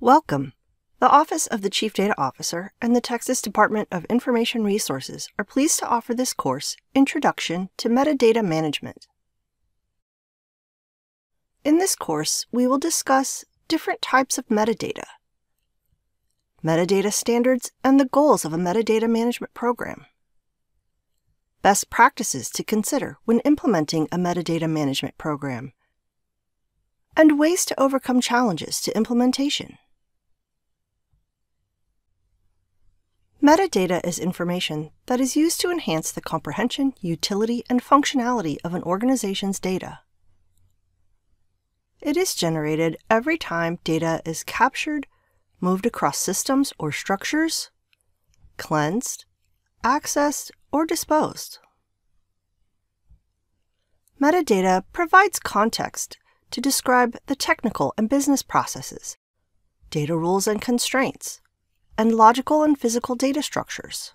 Welcome. The Office of the Chief Data Officer and the Texas Department of Information Resources are pleased to offer this course, Introduction to Metadata Management. In this course, we will discuss different types of metadata, metadata standards, and the goals of a metadata management program, best practices to consider when implementing a metadata management program, and ways to overcome challenges to implementation. Metadata is information that is used to enhance the comprehension, utility, and functionality of an organization's data. It is generated every time data is captured, moved across systems or structures, cleansed, accessed, or disposed. Metadata provides context to describe the technical and business processes, data rules and constraints, and logical and physical data structures.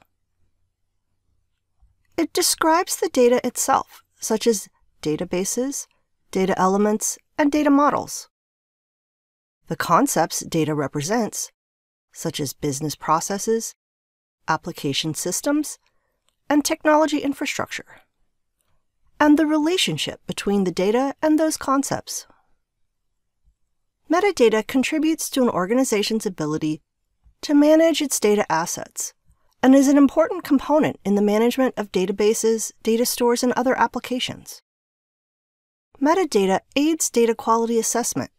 It describes the data itself, such as databases, data elements, and data models. The concepts data represents, such as business processes, application systems, and technology infrastructure, and the relationship between the data and those concepts. Metadata contributes to an organization's ability to manage its data assets and is an important component in the management of databases, data stores, and other applications. Metadata aids data quality assessment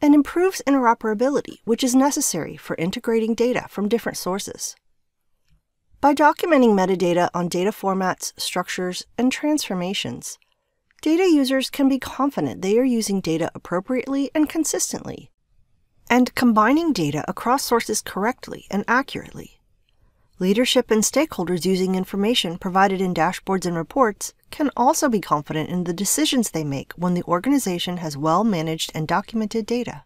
and improves interoperability, which is necessary for integrating data from different sources. By documenting metadata on data formats, structures, and transformations, data users can be confident they are using data appropriately and consistently, and combining data across sources correctly and accurately. Leadership and stakeholders using information provided in dashboards and reports can also be confident in the decisions they make when the organization has well managed and documented data.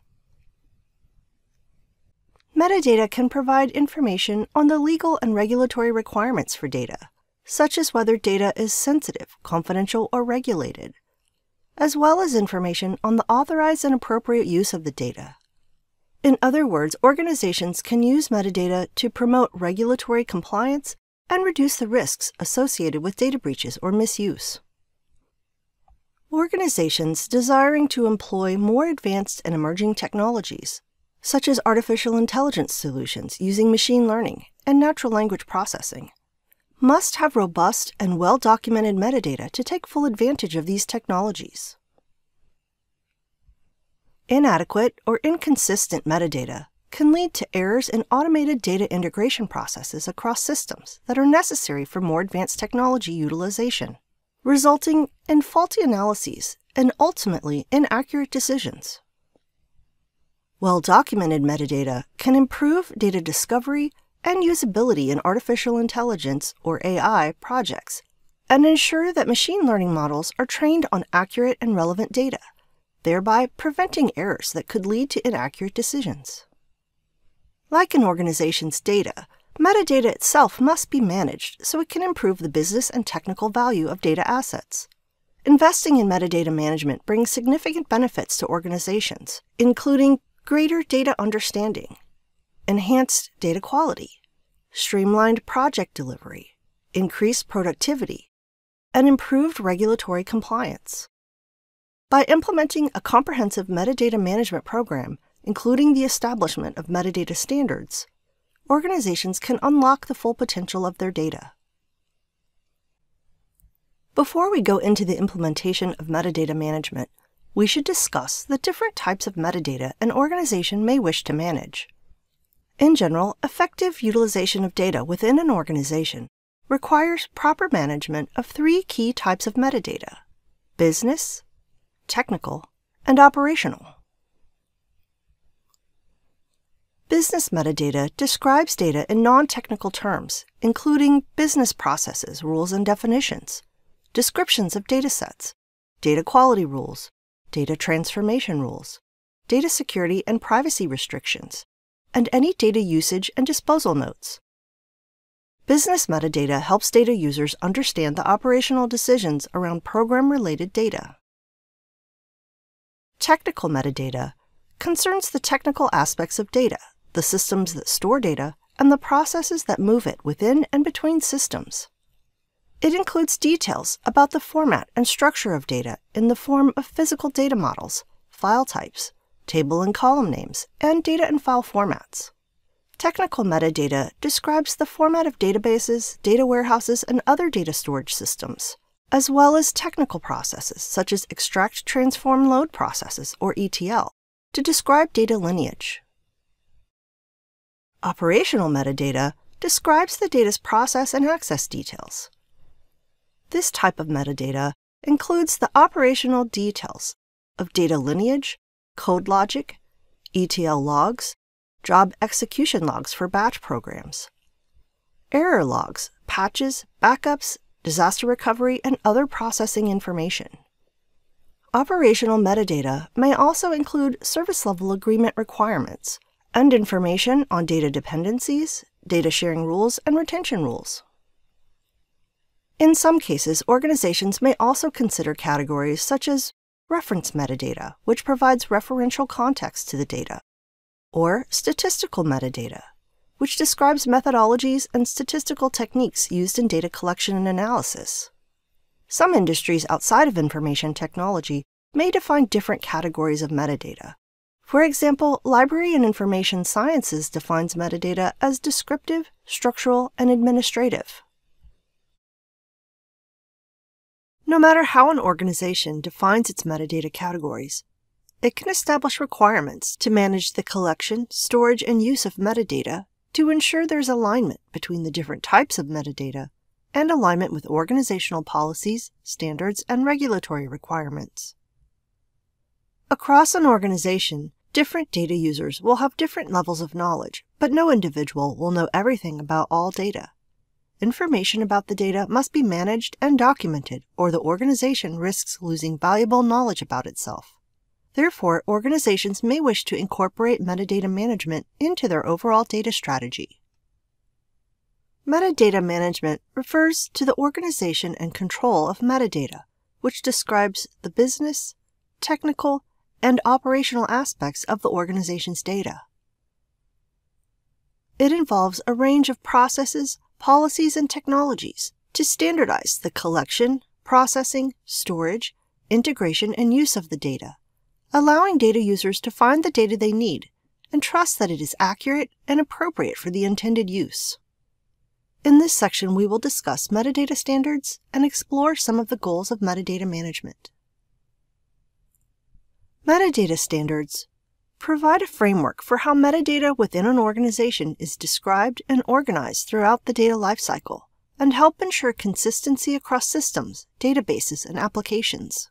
Metadata can provide information on the legal and regulatory requirements for data, such as whether data is sensitive, confidential, or regulated, as well as information on the authorized and appropriate use of the data. In other words, organizations can use metadata to promote regulatory compliance and reduce the risks associated with data breaches or misuse. Organizations desiring to employ more advanced and emerging technologies, such as artificial intelligence solutions using machine learning and natural language processing, must have robust and well documented metadata to take full advantage of these technologies. Inadequate or inconsistent metadata can lead to errors in automated data integration processes across systems that are necessary for more advanced technology utilization, resulting in faulty analyses and ultimately inaccurate decisions. Well documented metadata can improve data discovery and usability in artificial intelligence or AI projects and ensure that machine learning models are trained on accurate and relevant data thereby preventing errors that could lead to inaccurate decisions. Like an organization's data, metadata itself must be managed so it can improve the business and technical value of data assets. Investing in metadata management brings significant benefits to organizations, including greater data understanding, enhanced data quality, streamlined project delivery, increased productivity, and improved regulatory compliance. By implementing a comprehensive metadata management program, including the establishment of metadata standards, organizations can unlock the full potential of their data. Before we go into the implementation of metadata management, we should discuss the different types of metadata an organization may wish to manage. In general, effective utilization of data within an organization requires proper management of three key types of metadata business, technical, and operational. Business metadata describes data in non-technical terms, including business processes, rules and definitions, descriptions of datasets, data quality rules, data transformation rules, data security and privacy restrictions, and any data usage and disposal notes. Business metadata helps data users understand the operational decisions around program-related data. Technical metadata concerns the technical aspects of data, the systems that store data, and the processes that move it within and between systems. It includes details about the format and structure of data in the form of physical data models, file types, table and column names, and data and file formats. Technical metadata describes the format of databases, data warehouses, and other data storage systems, as well as technical processes such as extract, transform, load processes, or ETL, to describe data lineage. Operational metadata describes the data's process and access details. This type of metadata includes the operational details of data lineage, code logic, ETL logs, job execution logs for batch programs, error logs, patches, backups, disaster recovery, and other processing information. Operational metadata may also include service level agreement requirements and information on data dependencies, data sharing rules, and retention rules. In some cases, organizations may also consider categories such as reference metadata, which provides referential context to the data, or statistical metadata, which describes methodologies and statistical techniques used in data collection and analysis. Some industries outside of information technology may define different categories of metadata. For example, library and information sciences defines metadata as descriptive, structural, and administrative. No matter how an organization defines its metadata categories, it can establish requirements to manage the collection, storage, and use of metadata to ensure there's alignment between the different types of metadata and alignment with organizational policies, standards, and regulatory requirements. Across an organization, different data users will have different levels of knowledge, but no individual will know everything about all data information about the data must be managed and documented, or the organization risks losing valuable knowledge about itself. Therefore, organizations may wish to incorporate metadata management into their overall data strategy. Metadata management refers to the organization and control of metadata, which describes the business, technical, and operational aspects of the organization's data. It involves a range of processes, policies, and technologies to standardize the collection, processing, storage, integration, and use of the data, allowing data users to find the data they need and trust that it is accurate and appropriate for the intended use. In this section, we will discuss metadata standards and explore some of the goals of metadata management. Metadata standards Provide a framework for how metadata within an organization is described and organized throughout the data lifecycle, and help ensure consistency across systems, databases, and applications.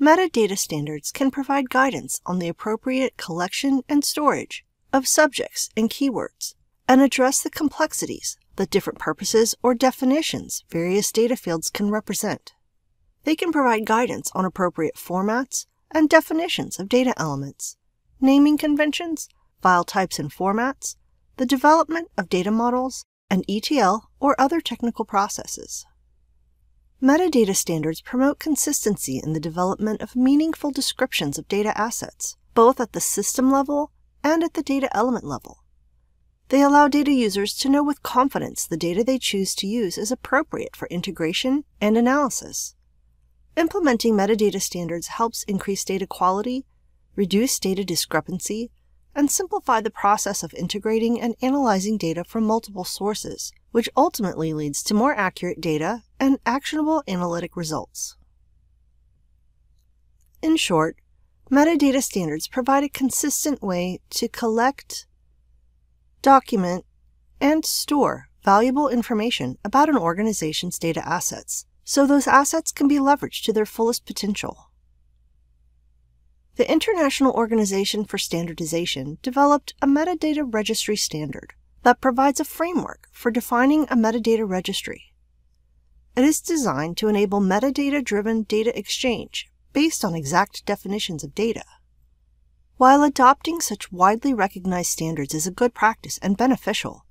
Metadata standards can provide guidance on the appropriate collection and storage of subjects and keywords, and address the complexities that different purposes or definitions various data fields can represent. They can provide guidance on appropriate formats and definitions of data elements, naming conventions, file types and formats, the development of data models, and ETL or other technical processes. Metadata standards promote consistency in the development of meaningful descriptions of data assets, both at the system level and at the data element level. They allow data users to know with confidence the data they choose to use is appropriate for integration and analysis. Implementing metadata standards helps increase data quality reduce data discrepancy, and simplify the process of integrating and analyzing data from multiple sources, which ultimately leads to more accurate data and actionable analytic results. In short, metadata standards provide a consistent way to collect, document, and store valuable information about an organization's data assets, so those assets can be leveraged to their fullest potential. The International Organization for Standardization developed a metadata registry standard that provides a framework for defining a metadata registry. It is designed to enable metadata driven data exchange based on exact definitions of data. While adopting such widely recognized standards is a good practice and beneficial,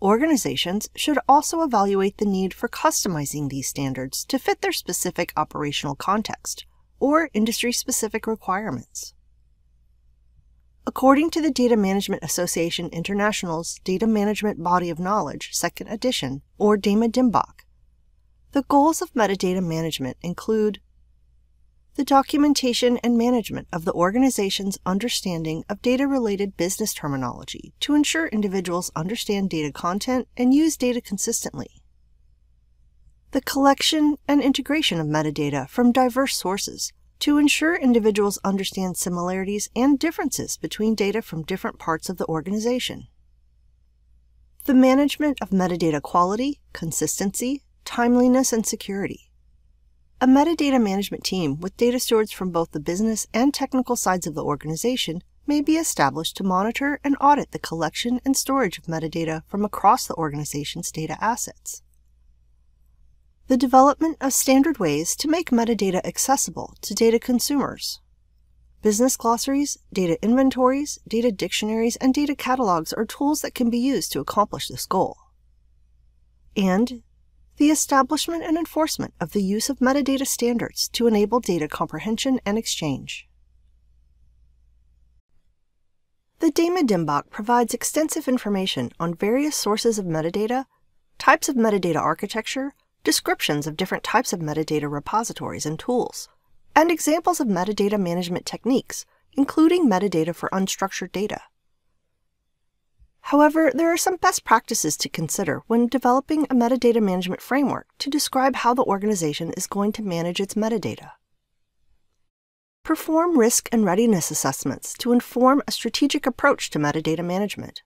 organizations should also evaluate the need for customizing these standards to fit their specific operational context or industry specific requirements. according to the Data Management Association International's Data Management Body of Knowledge, 2nd edition, or DAMA DMBOK. The goals of metadata management include the documentation and management of the organization's understanding of data related business terminology to ensure individuals understand data content and use data consistently. The collection and integration of metadata from diverse sources to ensure individuals understand similarities and differences between data from different parts of the organization. The management of metadata quality, consistency, timeliness, and security a metadata management team with data stewards from both the business and technical sides of the organization may be established to monitor and audit the collection and storage of metadata from across the organization's data assets. The development of standard ways to make metadata accessible to data consumers. Business glossaries, data inventories, data dictionaries, and data catalogs are tools that can be used to accomplish this goal. And the establishment and enforcement of the use of metadata standards to enable data comprehension and exchange. The DAMA DMBOK provides extensive information on various sources of metadata, types of metadata architecture, descriptions of different types of metadata repositories and tools, and examples of metadata management techniques, including metadata for unstructured data. However, there are some best practices to consider when developing a metadata management framework to describe how the organization is going to manage its metadata. Perform risk and readiness assessments to inform a strategic approach to metadata management.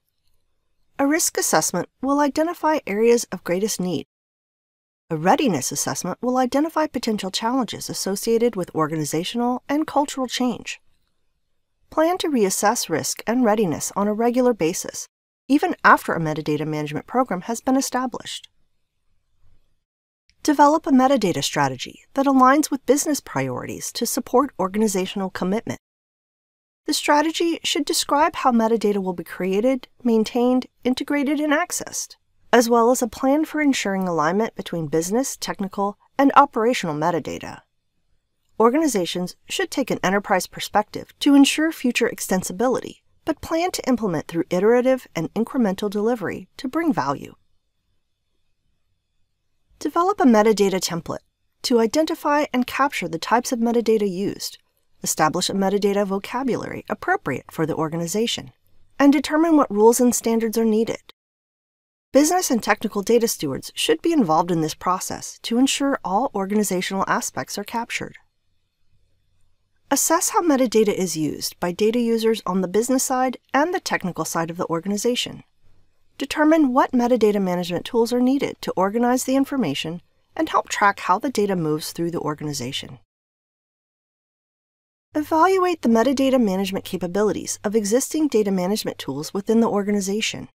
A risk assessment will identify areas of greatest need. A readiness assessment will identify potential challenges associated with organizational and cultural change. Plan to reassess risk and readiness on a regular basis even after a metadata management program has been established. Develop a metadata strategy that aligns with business priorities to support organizational commitment. The strategy should describe how metadata will be created, maintained, integrated, and accessed, as well as a plan for ensuring alignment between business, technical, and operational metadata. Organizations should take an enterprise perspective to ensure future extensibility but plan to implement through iterative and incremental delivery to bring value. Develop a metadata template to identify and capture the types of metadata used, establish a metadata vocabulary appropriate for the organization, and determine what rules and standards are needed. Business and technical data stewards should be involved in this process to ensure all organizational aspects are captured. Assess how metadata is used by data users on the business side and the technical side of the organization. Determine what metadata management tools are needed to organize the information and help track how the data moves through the organization. Evaluate the metadata management capabilities of existing data management tools within the organization.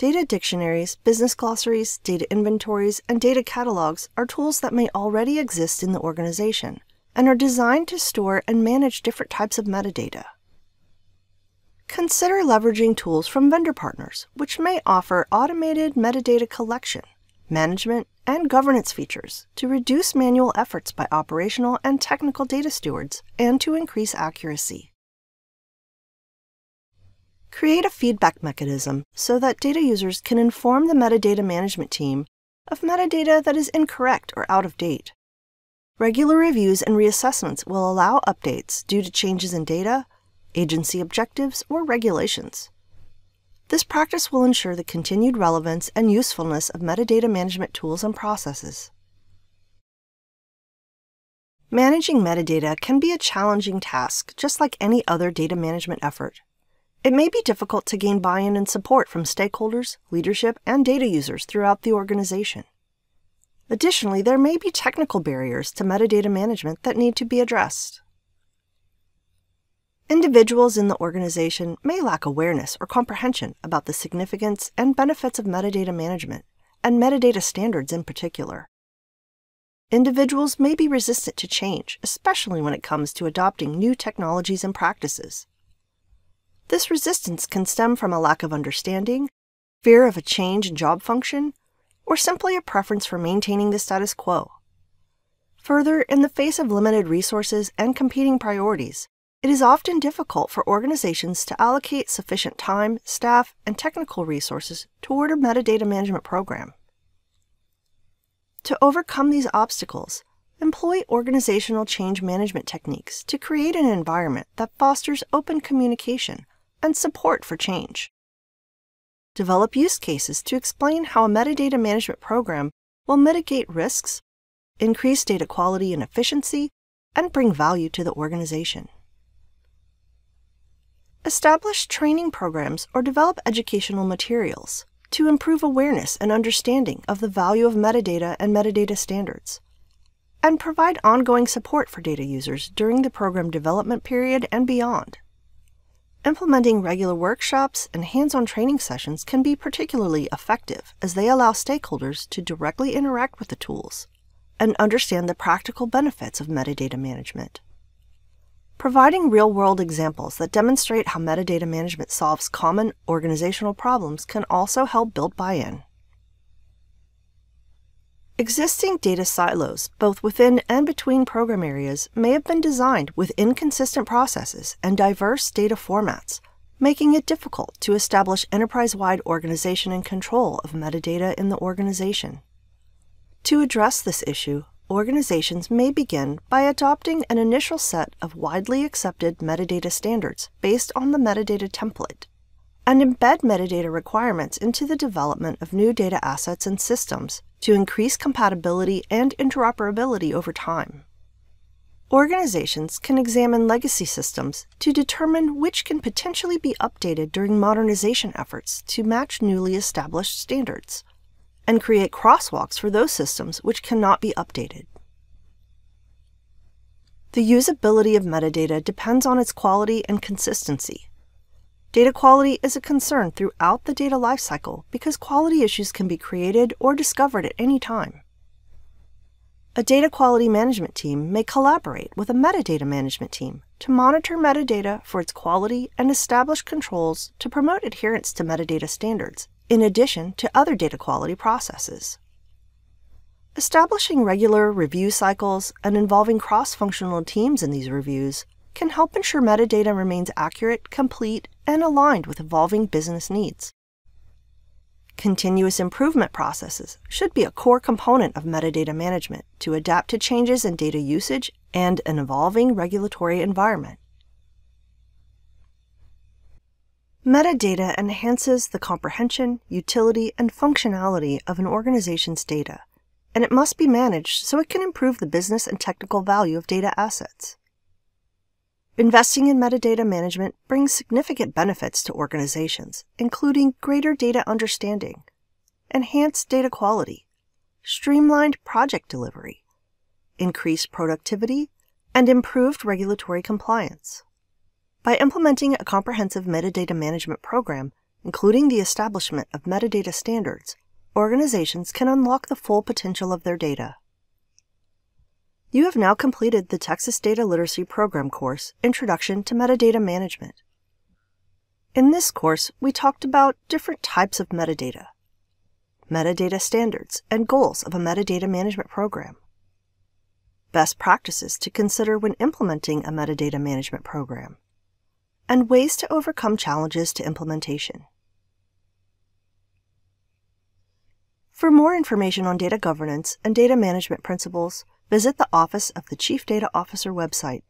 Data dictionaries, business glossaries, data inventories, and data catalogs are tools that may already exist in the organization and are designed to store and manage different types of metadata. Consider leveraging tools from vendor partners, which may offer automated metadata collection, management, and governance features to reduce manual efforts by operational and technical data stewards and to increase accuracy. Create a feedback mechanism so that data users can inform the metadata management team of metadata that is incorrect or out of date. Regular reviews and reassessments will allow updates due to changes in data, agency objectives, or regulations. This practice will ensure the continued relevance and usefulness of metadata management tools and processes. Managing metadata can be a challenging task, just like any other data management effort. It may be difficult to gain buy-in and support from stakeholders, leadership, and data users throughout the organization. Additionally, there may be technical barriers to metadata management that need to be addressed. Individuals in the organization may lack awareness or comprehension about the significance and benefits of metadata management, and metadata standards in particular. Individuals may be resistant to change, especially when it comes to adopting new technologies and practices. This resistance can stem from a lack of understanding, fear of a change in job function, or simply a preference for maintaining the status quo. Further, in the face of limited resources and competing priorities, it is often difficult for organizations to allocate sufficient time, staff, and technical resources toward a metadata management program. To overcome these obstacles, employ organizational change management techniques to create an environment that fosters open communication and support for change. Develop use cases to explain how a metadata management program will mitigate risks, increase data quality and efficiency, and bring value to the organization. Establish training programs or develop educational materials to improve awareness and understanding of the value of metadata and metadata standards. And provide ongoing support for data users during the program development period and beyond. Implementing regular workshops and hands-on training sessions can be particularly effective as they allow stakeholders to directly interact with the tools and understand the practical benefits of metadata management. Providing real-world examples that demonstrate how metadata management solves common organizational problems can also help build buy-in. Existing data silos, both within and between program areas, may have been designed with inconsistent processes and diverse data formats, making it difficult to establish enterprise-wide organization and control of metadata in the organization. To address this issue, organizations may begin by adopting an initial set of widely accepted metadata standards based on the metadata template, and embed metadata requirements into the development of new data assets and systems to increase compatibility and interoperability over time. Organizations can examine legacy systems to determine which can potentially be updated during modernization efforts to match newly established standards and create crosswalks for those systems which cannot be updated. The usability of metadata depends on its quality and consistency. Data quality is a concern throughout the data lifecycle because quality issues can be created or discovered at any time. A data quality management team may collaborate with a metadata management team to monitor metadata for its quality and establish controls to promote adherence to metadata standards in addition to other data quality processes. Establishing regular review cycles and involving cross-functional teams in these reviews can help ensure metadata remains accurate, complete, and aligned with evolving business needs. Continuous improvement processes should be a core component of metadata management to adapt to changes in data usage and an evolving regulatory environment. Metadata enhances the comprehension, utility, and functionality of an organization's data, and it must be managed so it can improve the business and technical value of data assets. Investing in metadata management brings significant benefits to organizations, including greater data understanding, enhanced data quality, streamlined project delivery, increased productivity, and improved regulatory compliance. By implementing a comprehensive metadata management program, including the establishment of metadata standards, organizations can unlock the full potential of their data. You have now completed the Texas Data Literacy Program course, Introduction to Metadata Management. In this course, we talked about different types of metadata, metadata standards, and goals of a metadata management program, best practices to consider when implementing a metadata management program, and ways to overcome challenges to implementation. For more information on data governance and data management principles, visit the Office of the Chief Data Officer website